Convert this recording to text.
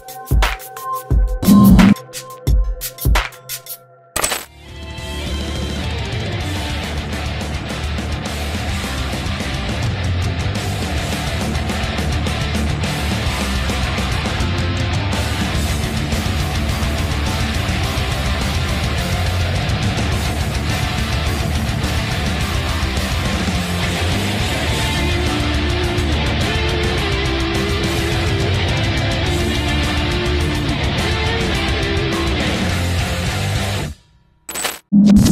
you you